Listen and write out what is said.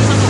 come